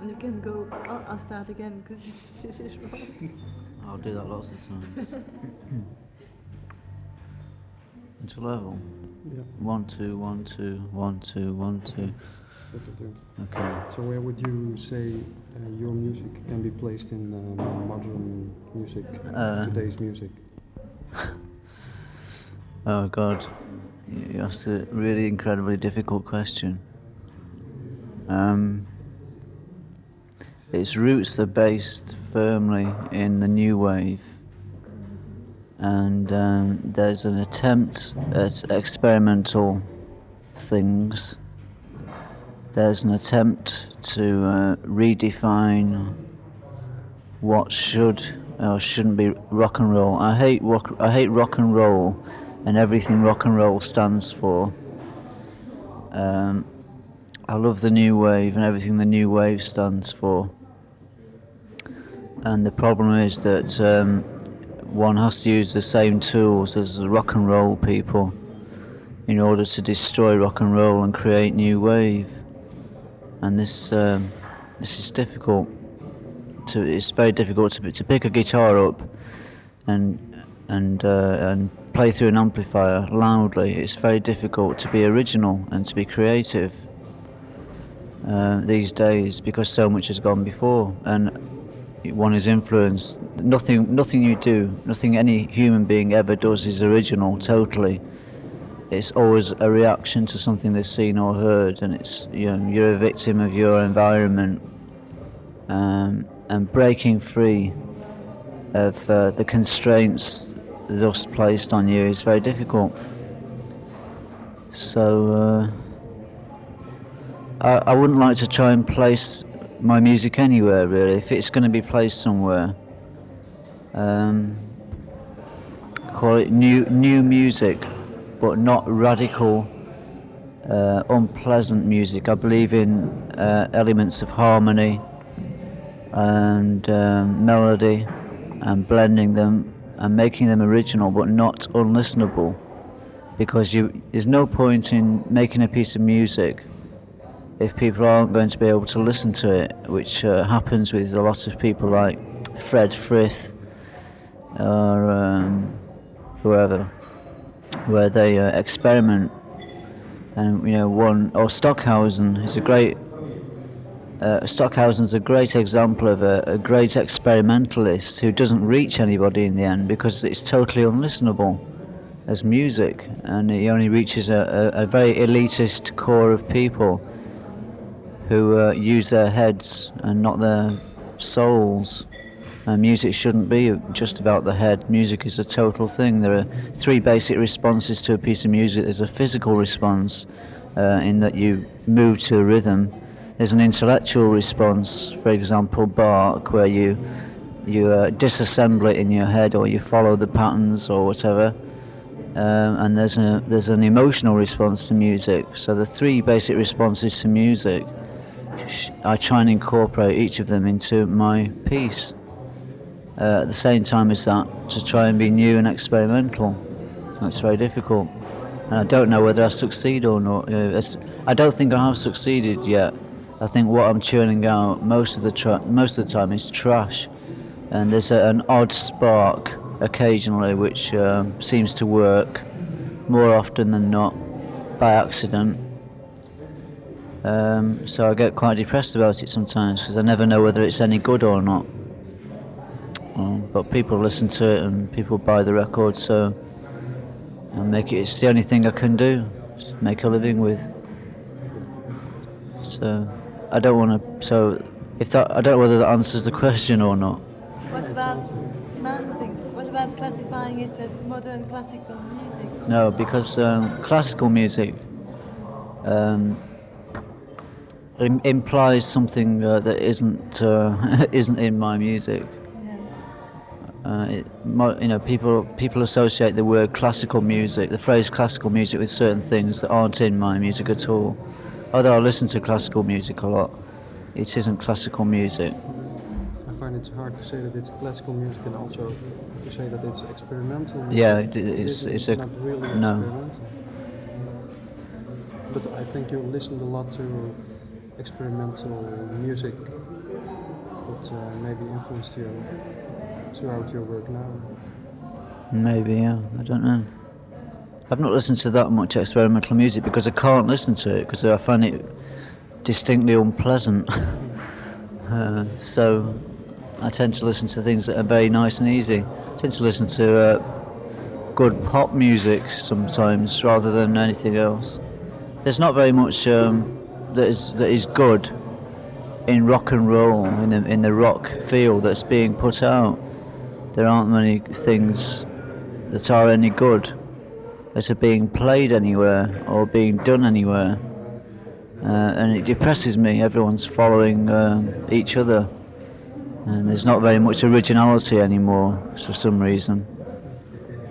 And you can go, oh, I'll start again because this is wrong. I'll do that lots of times. Into level. Yeah, One, two, one, two, one, two, one, two. that will do. Okay. So where would you say uh, your music can be placed in uh, modern music, Uh, today's music? Oh God, that's a really incredibly difficult question. Um, its roots are based firmly in the new wave, and um, there's an attempt at experimental things. There's an attempt to uh, redefine what should or shouldn't be rock and roll. I hate rock. I hate rock and roll, and everything rock and roll stands for. Um, I love the new wave and everything the new wave stands for. And the problem is that um, one has to use the same tools as the rock and roll people in order to destroy rock and roll and create new wave. And this um, this is difficult to it's very difficult to to pick a guitar up and and uh, and play through an amplifier loudly. It's very difficult to be original and to be creative uh, these days because so much has gone before and one is influenced. Nothing nothing you do, nothing any human being ever does is original totally. It's always a reaction to something they've seen or heard, and it's you know you're a victim of your environment um, and breaking free of uh, the constraints thus placed on you is very difficult. So uh, I, I wouldn't like to try and place my music anywhere really. If it's going to be placed somewhere, um, call it new new music, but not radical. Uh, unpleasant music. I believe in uh, elements of harmony, and um, melody and blending them and making them original but not unlistenable because you there's no point in making a piece of music if people aren't going to be able to listen to it which uh, happens with a lot of people like Fred Frith or um, whoever where they uh, experiment. And you know one or Stockhausen is a great uh, Stockhausen's a great example of a, a great experimentalist who doesn't reach anybody in the end because it's totally unlistenable as music, and he only reaches a, a, a very elitist core of people who uh, use their heads and not their souls. Uh, music shouldn't be just about the head. Music is a total thing. There are three basic responses to a piece of music. There's a physical response, uh, in that you move to a rhythm. There's an intellectual response, for example, Bach, where you you uh, disassemble it in your head, or you follow the patterns, or whatever. Um, and there's a there's an emotional response to music. So the three basic responses to music, I try and incorporate each of them into my piece. Uh, at the same time as that, to try and be new and experimental. That's very difficult. And I don't know whether I succeed or not. I don't think I have succeeded yet. I think what I'm churning out most of the tra- most of the time is trash, and there's a, an odd spark occasionally which um, seems to work more often than not by accident. Um, so I get quite depressed about it sometimes because I never know whether it's any good or not. Um, but people listen to it and people buy the record, so I make it. It's the only thing I can do, make a living with. So I don't want to. So if that, I don't know whether that answers the question or not. What about mastering? What about classifying it as modern classical music? No, because um, classical music um, im- implies something uh, that isn't uh, isn't in my music. Yeah. Uh, it, you know, people people associate the word classical music, the phrase classical music, with certain things that aren't in my music at all. Although I listen to classical music a lot, it isn't classical music. I find it hard to say that it's classical music and also to say that it's experimental. music. Yeah, it- It it's is- it's a not really no. experimental. But I think you listened a lot to experimental music that uh, maybe influenced you throughout your work now? Maybe, yeah. I don't know. I've not listened to that much experimental music because I can't listen to it because I find it distinctly unpleasant. uh, so I tend to listen to things that are very nice and easy. I tend to listen to uh, good pop music sometimes rather than anything else. There's not very much um, that is that is good in rock and roll in the in the rock field that's being put out. There aren't many things that are any good that are being played anywhere or being done anywhere. Uh, and it depresses me. Everyone's following um, each other, and there's not very much originality anymore for some reason.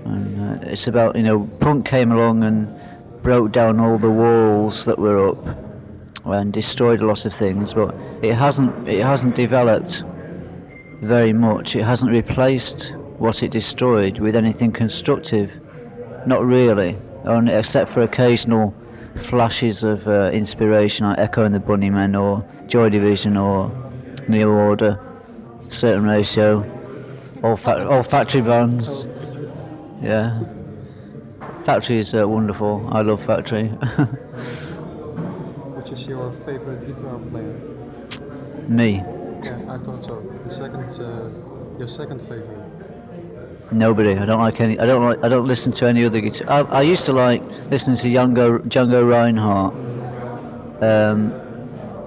And uh, it's about you know, punk came along and broke down all the walls that were up and destroyed a lot of things, but it hasn't it hasn't developed very much. It hasn't replaced what it destroyed with anything constructive. Not really, only except for occasional flashes of uh, inspiration like Echo and the Bunnymen or Joy Division or New Order, Certain Ratio, all, fa- all factory bands. Yeah. Factory is uh, wonderful. I love Factory. Is your favorite guitar player? Me. Yeah, I thought so. The second, uh, your second favorite. Nobody. I don't like any. I don't like. I don't listen to any other guitar. I, I used to like listening to Django Django Reinhardt, um,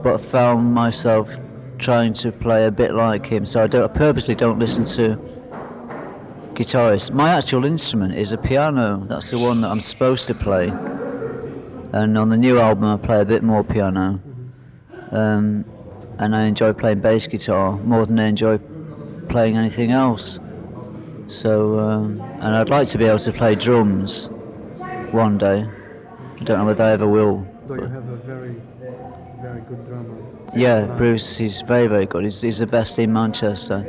but found myself trying to play a bit like him. So I don't. I purposely don't listen to guitarists. My actual instrument is a piano. That's the one that I'm supposed to play. And on the new album, I play a bit more piano. Um, and I enjoy playing bass guitar more than I enjoy playing anything else. So, um, and I'd like to be able to play drums one day. I don't know whether I ever will. Though you have a very, very good drummer. yeah, Bruce, he's very, very good. He's, he's the best in Manchester.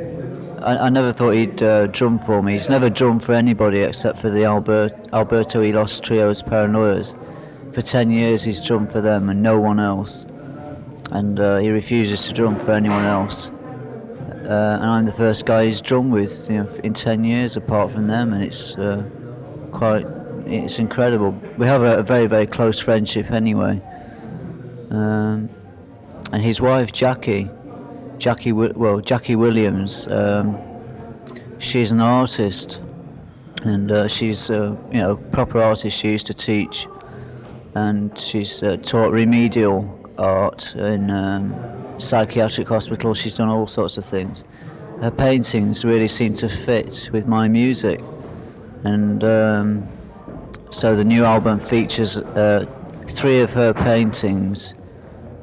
I, I never thought he'd uh, drum for me. He's never drummed for anybody except for the Albert, Alberto y Lost Trios Paranoias. For 10 years he's drummed for them and no one else. And uh, he refuses to drum for anyone else. Uh, and I'm the first guy he's drummed with you know, in 10 years apart from them, and it's uh, quite, it's incredible. We have a, a very, very close friendship anyway. Um, and his wife Jackie, Jackie, well, Jackie Williams, um, she's an artist, and uh, she's uh, you know proper artist. She used to teach, and she's uh, taught remedial art in um, psychiatric hospitals. She's done all sorts of things. Her paintings really seem to fit with my music, and um, so the new album features uh, three of her paintings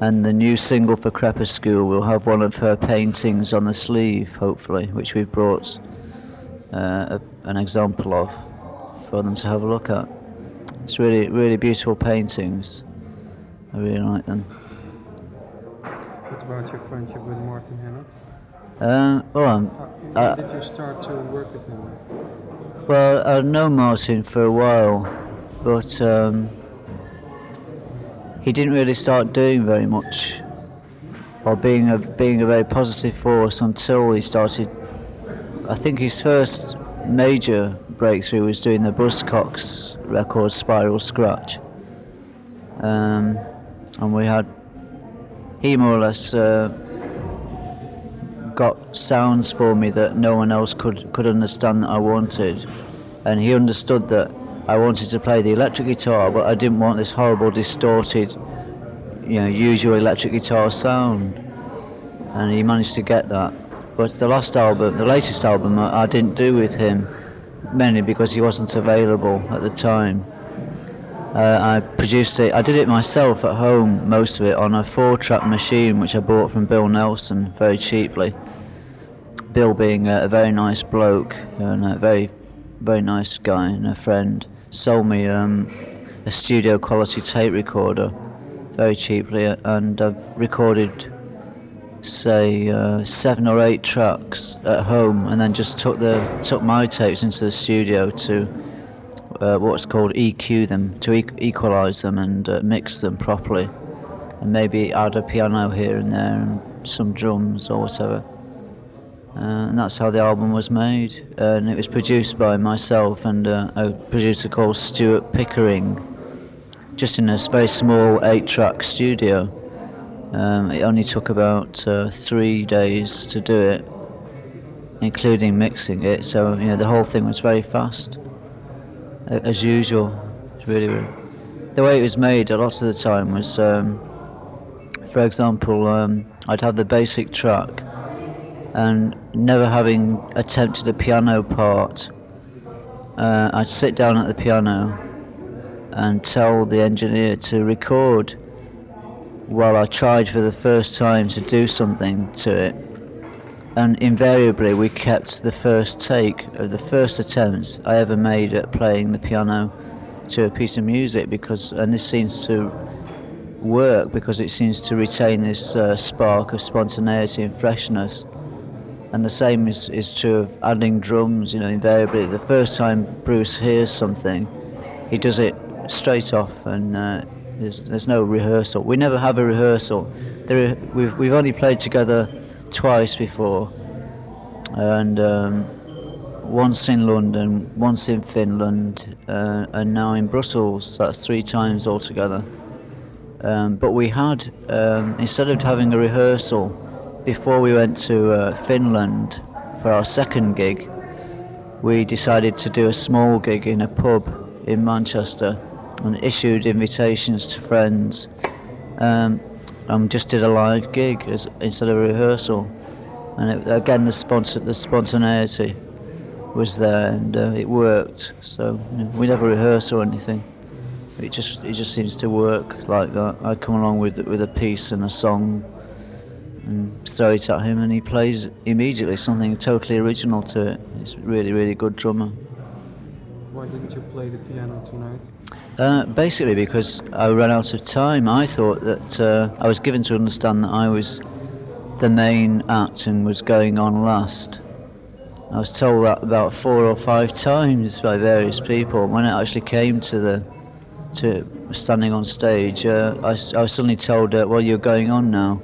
and the new single for Crepuscule will have one of her paintings on the sleeve, hopefully, which we've brought uh, a, an example of for them to have a look at. It's really, really beautiful paintings. I really like them. What about your friendship with Martin Hannett? Uh, well, um, How, when Uh, did you start to work with him? well, I've known Martin for a while, but um, he didn't really start doing very much or being a being a very positive force until he started. I think his first major breakthrough was doing the Buzzcocks record Spiral Scratch, um, and we had he more or less uh, got sounds for me that no one else could could understand that I wanted, and he understood that I wanted to play the electric guitar, but I didn't want this horrible distorted, you know, usual electric guitar sound, and he managed to get that. But the last album, the latest album, I, I didn't do with him, mainly because he wasn't available at the time. Uh, I produced it. I did it myself at home, most of it on a four-track machine, which I bought from Bill Nelson very cheaply. Bill being a, a very nice bloke and a very, very nice guy and a friend, sold me um, a studio quality tape recorder very cheaply, uh, and I've recorded, say, uh, seven or eight tracks at home, and then just took the took my tapes into the studio to uh, what's called EQ them to e- equalize them and uh, mix them properly. and maybe add a piano here and there and some drums or whatever. Uh, and that's how the album was made. And it was produced by myself and uh, a producer called Stuart Pickering, just in a very small eight-track studio. Um, it only took about uh, three days to do it, including mixing it. So you know the whole thing was very fast, as usual. It's really, really the way it was made a lot of the time was, um, for example, um, I'd have the basic track, and never having attempted a piano part, uh, I'd sit down at the piano and tell the engineer to record while I tried for the first time to do something to it. And invariably, we kept the first take of the first attempt I ever made at playing the piano to a piece of music because, and this seems to work because it seems to retain this uh, spark of spontaneity and freshness. And the same is, is true of adding drums, you know, invariably. The first time Bruce hears something, he does it straight off and uh, there's, there's no rehearsal. We never have a rehearsal. There, we've, we've only played together twice before, and um, once in London, once in Finland, uh, and now in Brussels. That's three times altogether. Um, but we had, um, instead of having a rehearsal before we went to uh, Finland for our second gig, we decided to do a small gig in a pub in Manchester and issued invitations to friends um, and just did a live gig as, instead of a rehearsal. And it, again, the, spont- the spontaneity was there and uh, it worked. So you know, we never rehearse or anything. It just it just seems to work like that. I come along with with a piece and a song and throw it at him, and he plays immediately something totally original to it. He's really really good drummer. Why didn't you play the piano tonight? Uh, basically, because I ran out of time. I thought that uh, I was given to understand that I was the main act and was going on last. I was told that about four or five times by various people. When it actually came to the to standing on stage, uh, I, I was suddenly told, uh, "Well, you're going on now."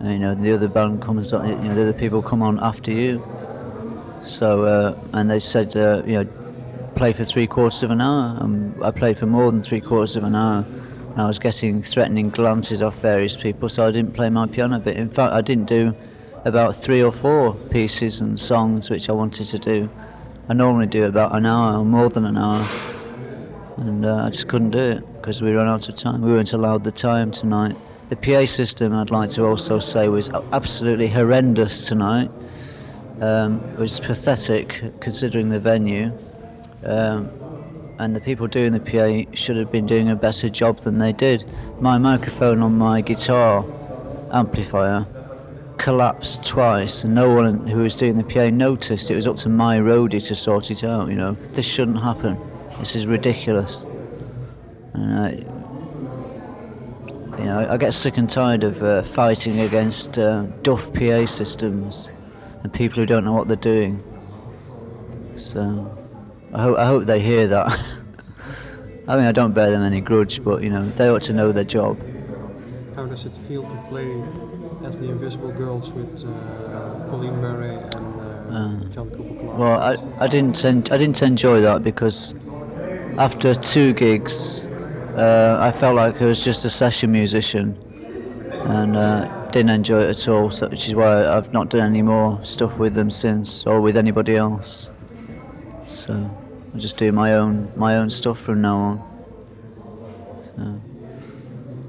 And, you know, the other band comes on. You know, the other people come on after you. So, uh, and they said, uh, you know, play for three quarters of an hour. And I played for more than three quarters of an hour. And I was getting threatening glances off various people, so I didn't play my piano But In fact, I didn't do about three or four pieces and songs which I wanted to do. I normally do about an hour or more than an hour. And uh, I just couldn't do it because we ran out of time. We weren't allowed the time tonight. The PA system, I'd like to also say, was absolutely horrendous tonight. Um, it was pathetic considering the venue. Um, and the people doing the PA should have been doing a better job than they did. My microphone on my guitar amplifier collapsed twice, and no one who was doing the PA noticed. It was up to my roadie to sort it out. You know, this shouldn't happen. This is ridiculous. And I, you know, I get sick and tired of uh, fighting against uh, duff PA systems and people who don't know what they're doing. So, I hope I hope they hear that. I mean, I don't bear them any grudge, but you know, they ought to know their job. How does it feel to play as the Invisible Girls with uh, Pauline Murray and uh, Uh, John Cooper Clarke? Well, I, I didn't en- I didn't enjoy that because after two gigs, uh, I felt like I was just a session musician, and uh, didn't enjoy it at all. So, which is why I've not done any more stuff with them since, or with anybody else. So I just do my own my own stuff from now on. So,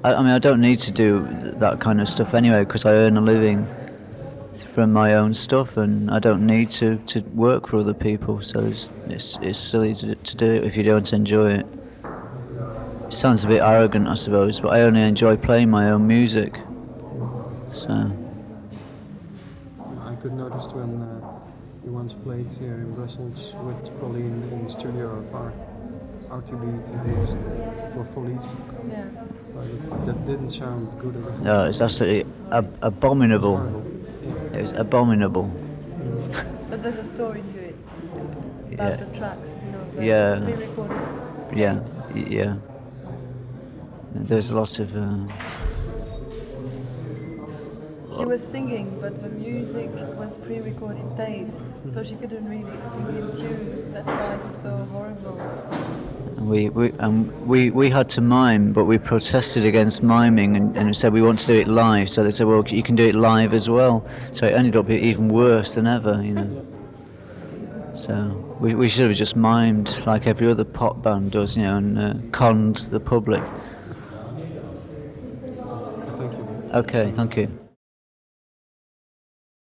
I, I mean, I don't need to do that kind of stuff anyway because I earn a living from my own stuff, and I don't need to, to work for other people. So it's it's, it's silly to, to do it if you don't enjoy it. It sounds a bit arrogant, I suppose, but I only enjoy playing my own music. So I could notice when uh, once played here in Brussels with Pauline in the studio of our RTB TVs for Folies. Yeah. But that didn't sound good at all. no, it's absolutely ab- abominable. Horrible. It was abominable. But there's a story to it about Yeah. the tracks, you know, the Yeah. pre-recorded Yeah, tapes. yeah. There's lots of uh, She was singing, but the music was pre-recorded tapes, so she couldn't really sing in tune. That's why it was so horrible. And we we um, we we had to mime, but we protested against miming and, and said we want to do it live. So they said, well, you can do it live as well. So it ended up being even worse than ever, you know. So we we should have just mimed like every other pop band does, you know, and uh, conned the public. Thank you. Okay, thank you.